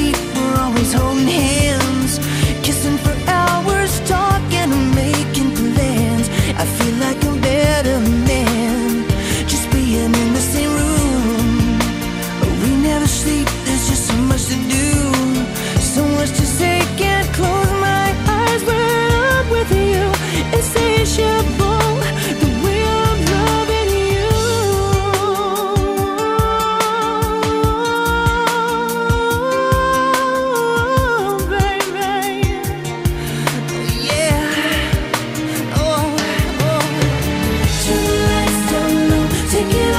You. to give.